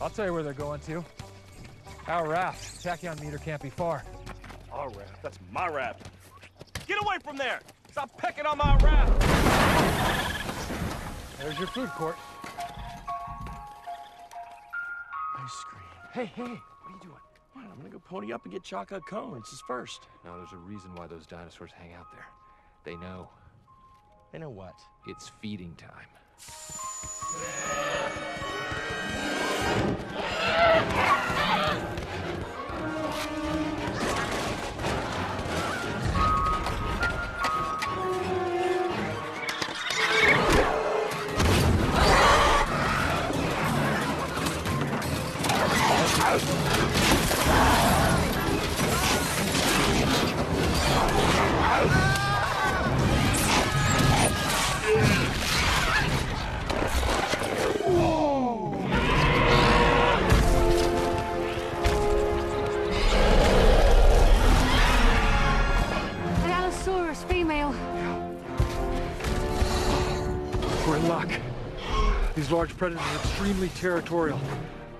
I'll tell you where they're going to. Our raft. Tachyon meter can't be far. Our raft? That's my raft. Get away from there! Stop pecking on my raft! There's your food court. Ice cream. Hey, hey, what are you doing? What, I'm gonna go pony up and get Chaka a cone. It's his first. Now, there's a reason why those dinosaurs hang out there. They know They know what? it's feeding time. These large predators are extremely territorial.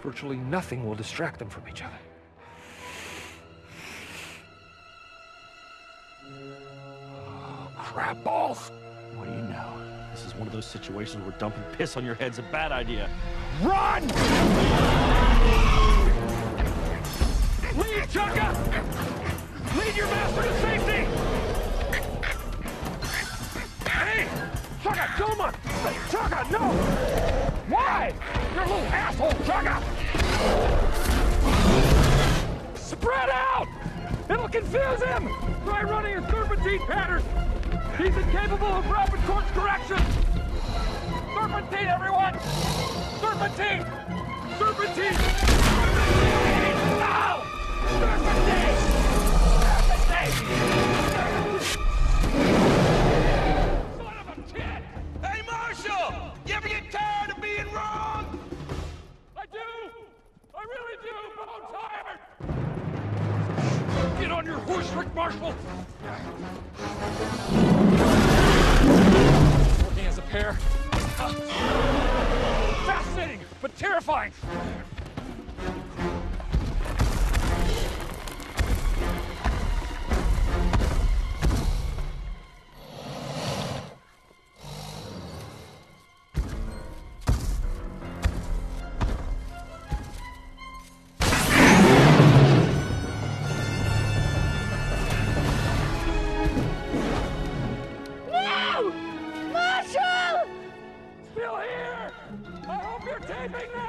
Virtually nothing will distract them from each other. Crab balls! What do you know? This is one of those situations where dumping piss on your head's a bad idea. Run! Lead, Chaka! Lead your master to safety! Hey! Chaka, kill him on! Chaka, no! Why? You're a little asshole, Chaka! Spread out! It'll confuse him! Try running a serpentine pattern! He's incapable of rapid course correction! Serpentine, everyone! Serpentine! Serpentine! No! Serpentine! Serpentine! Get on your horse, Rick Marshall! Working as a pair. Fascinating, but terrifying!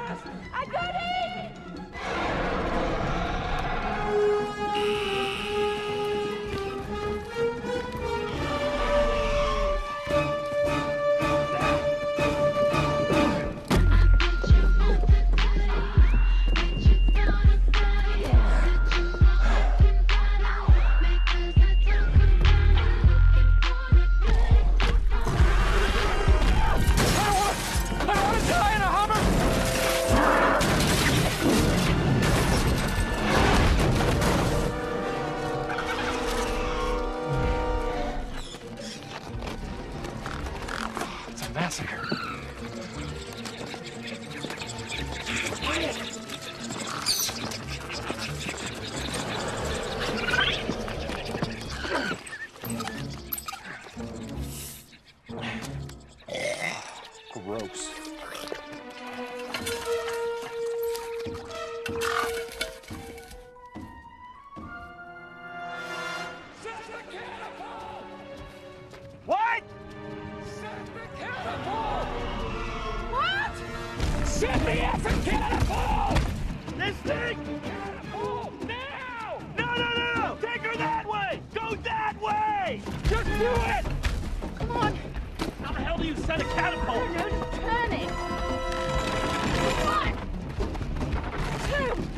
I got it! It's Set the effing catapult! This thing? Catapult! Now! No, no, no! Take her that way! Go that way! Just do it! Come on. How the hell do you set a catapult? No, just turn it. One. Two.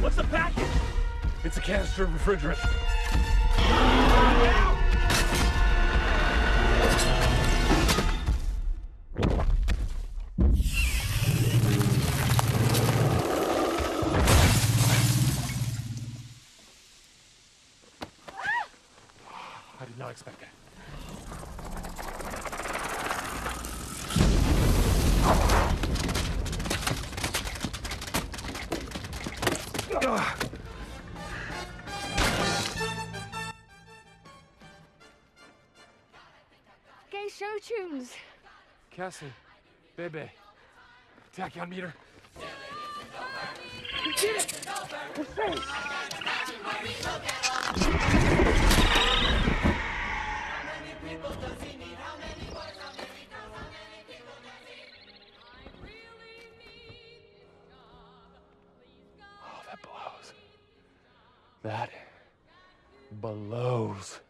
What's the package? It's a canister of refrigerant. I did not expect that. Show tunes. Cassie, Bebe, tachyon meter. Oh, that blows. That blows.